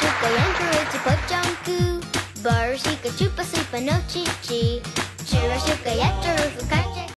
Kiko Yankari Chupa Bars Hika Chupa Supa No Chi Chi Shira